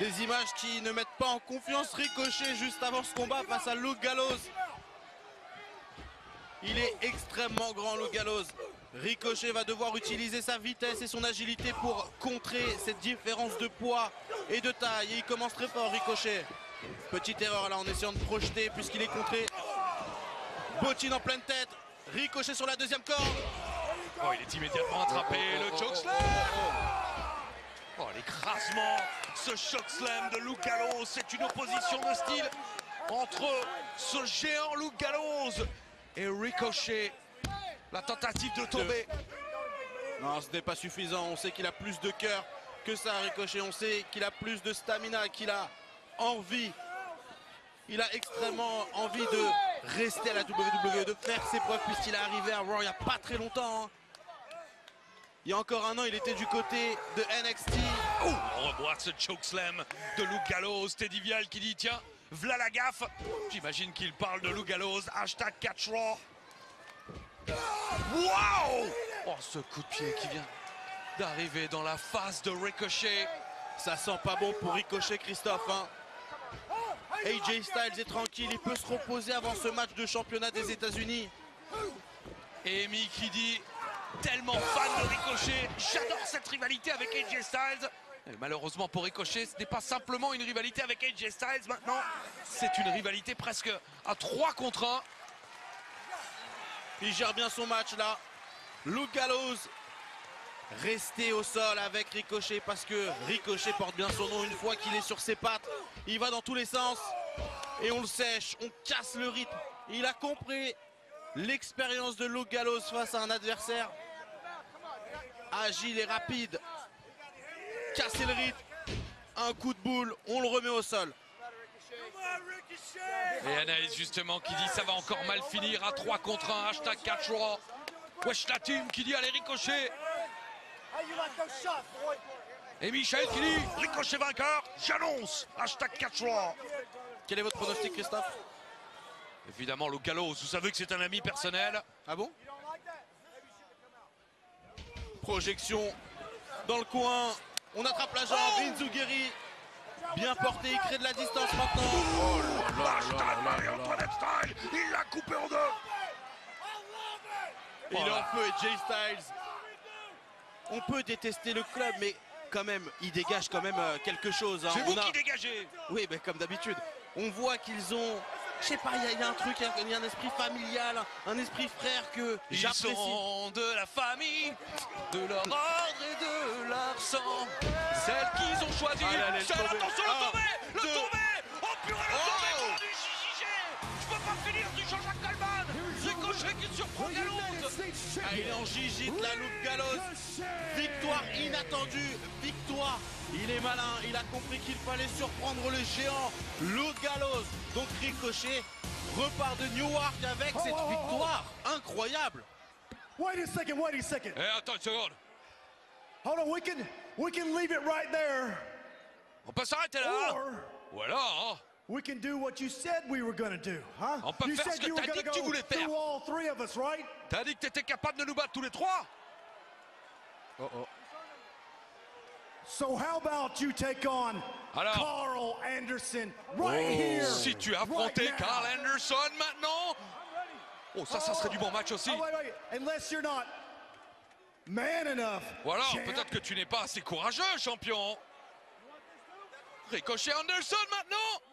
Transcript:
Des images qui ne mettent pas en confiance Ricochet juste avant ce combat face à Luke Gallows. Il est extrêmement grand, Luke Gallows. Ricochet va devoir utiliser sa vitesse et son agilité pour contrer cette différence de poids et de taille. Et il commence très fort, Ricochet. Petite erreur là en essayant de projeter puisqu'il est contré. Bottine en pleine tête. Ricochet sur la deuxième corde. Oh, il est immédiatement attrapé, le chokeslam Ce chokeslam de Luke Gallows, c'est une opposition de style entre ce géant Luke Gallows et Ricochet. La tentative de tomber. Non, ce n'est pas suffisant. On sait qu'il a plus de cœur que ça, Ricochet. On sait qu'il a plus de stamina, qu'il a envie. Il a extrêmement envie de rester à la WWE, de faire ses preuves puisqu'il est arrivé à Raw il n'y a pas très longtemps. hein. Il y a encore un an, il était du côté de NXT. On revoit ce chokeslam de Luke Gallows. Teddy Vial qui dit tiens, v'là la gaffe. J'imagine qu'il parle de Luke Gallows. Hashtag catch Raw. Waouh Oh, ce coup de pied qui vient d'arriver dans la face de Ricochet. Ça sent pas bon pour Ricochet, Christophe. hein. AJ Styles est tranquille, il peut se reposer avant ce match de championnat des États-Unis. Et Amy qui dit tellement fan de Ricochet, j'adore cette rivalité avec AJ Styles. Malheureusement pour Ricochet, ce n'est pas simplement une rivalité avec AJ Styles maintenant, c'est une rivalité presque à 3 contre 1. Il gère bien son match là. Luke Gallows resté au sol avec Ricochet parce que Ricochet porte bien son nom une fois qu'il est sur ses pattes. Il va dans tous les sens et on le sèche, on casse le rythme. Il a compris l'expérience de Luke Gallows face à un adversaire agile et rapide. Casser le rythme, un coup de boule, on le remet au sol. Et Anaïs justement qui dit ça va encore mal finir à 3 contre 1, hashtag catch Raw. Wesh la team qui dit allez Ricochet. Et Michel qui dit Ricochet vainqueur, j'annonce, hashtag catch Raw. Quel est votre pronostic Christophe? Évidemment le Gallows, vous savez que c'est un ami personnel. Ah bon? Projection dans le coin. On attrape la jambe. Inzuguri. Bien porté, il crée de la distance maintenant. Oh style, il l'a coupé en deux. Il est en feu et Jay Styles. On peut détester le club, mais quand même, il dégage quand même euh, quelque chose. hein. C'est vous a- qui dégagez. Oui, mais comme d'habitude. On voit qu'ils ont. Je sais pas, il y a- il y, a un truc, il y a un esprit familial, un esprit frère que Ils j'apprécie. sont de la famille, de leur ordre et de Celles qu'ils ont allez, le Celle- tomber. attention, le tombé Le tombé Oh purée, le Oh. tombé du Je peux pas finir du Jean-Jacques Coleman Ricochet qui surprend Gallows Ah, il est en gigite, la Luke Gallows. Victoire inattendue, victoire. Il est malin, il a compris qu'il fallait surprendre le géant Luke Gallows. Donc Ricochet repart de Newark avec cette victoire incroyable. Wait a second, wait a second. Eh, attends une seconde Hold on, we can we can leave it right there. On peut s'arrêter là Or Voilà hein. we can do what you said we were gonna do, huh? On peut you faire said ce que you were t'as gonna dit que tu go through all three of us, right? T'as dit que t'étais capable de nous battre tous les trois oh, oh. So how about you take on Alors. Carl Anderson right oh. here? Si tu affrontais right. Carl Anderson maintenant Oh, ça, ça serait du bon match aussi. Oh, wait, wait. Unless you're not man enough. Ou alors, champ. peut-être que tu n'es pas assez courageux, champion. Ricochet Anderson maintenant